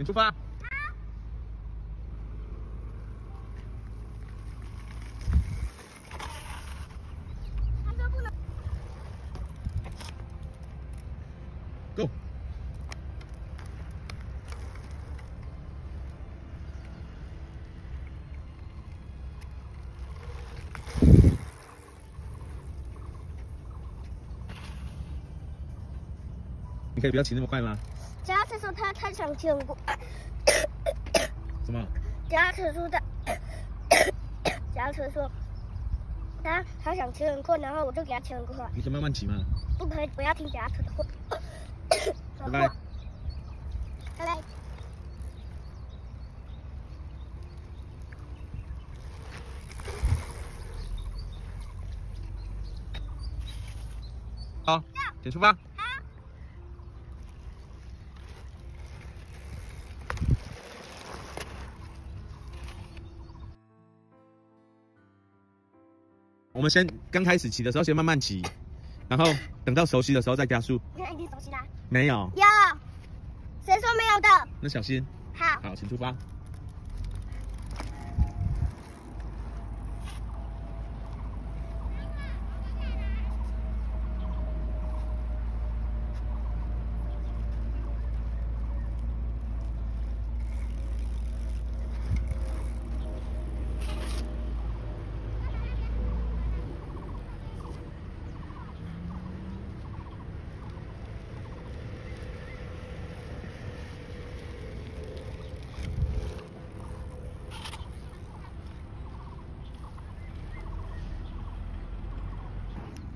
请出发。Go。你可以不要骑那么快吗？脚踏车说他他想牵过，什么？脚踏车说他，脚踏车说他他想牵很快，然后我就给他牵很快。你可以慢慢骑嘛。不可以，不要听脚踏车的话。拜拜。拜拜。好，请出发。我们先刚开始骑的时候先慢慢骑，然后等到熟悉的时候再加速。现在已经熟悉啦。没有。有。谁说没有的？那小心。好。好，请出发。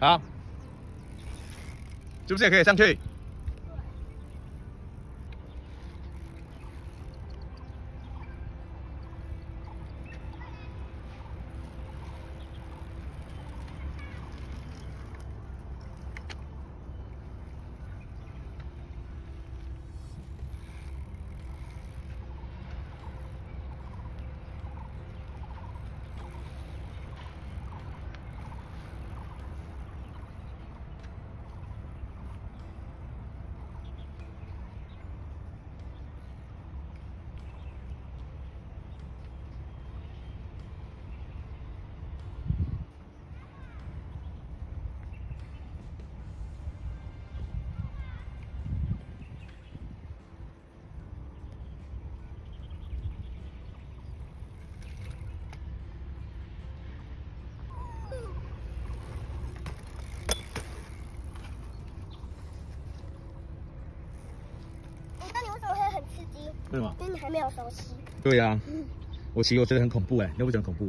好，是不是也可以上去？为什么？因为你还没有熟悉。对呀，我骑我觉得很恐怖哎，你会不会觉得恐怖？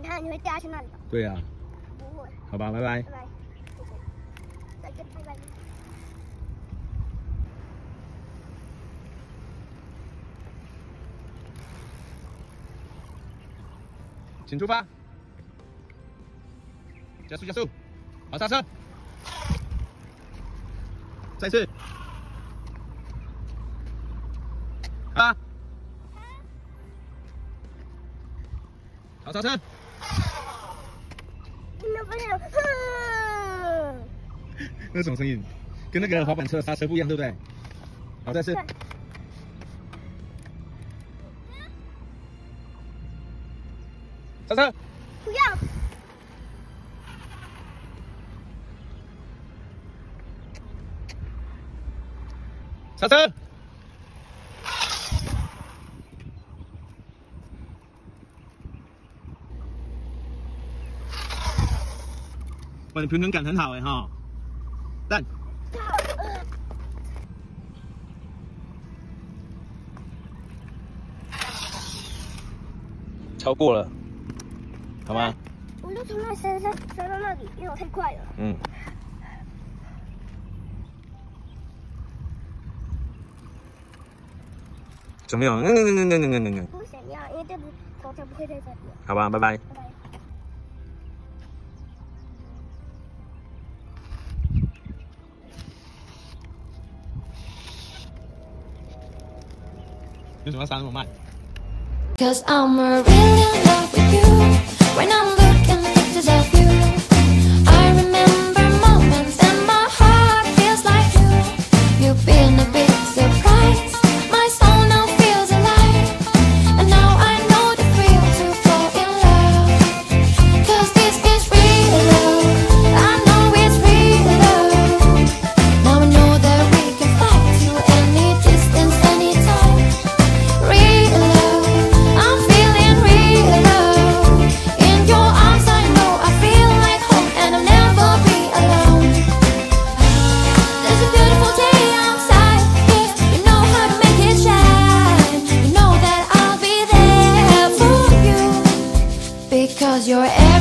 你看你会掉下去那里吧？对呀。不会。好吧，拜拜。拜拜。再见，拜拜。请出发。加速加速，好刹车。再次。啊！好刹车！那是什么声音？跟那个滑板车刹车不一样，对不对？好，再次。刹车！不要！刹车！哇，你平衡感很好哎哈，但超过了，好吗？我就从那山上山到那里，因为我太快了。嗯。怎么样？嗯嗯嗯嗯嗯嗯嗯不想要，因为这里头才不会在这里。好吧，拜拜。拜拜。为什么要刹那么慢？Cause I'm really in love with you when I'm looking pictures of Cause you're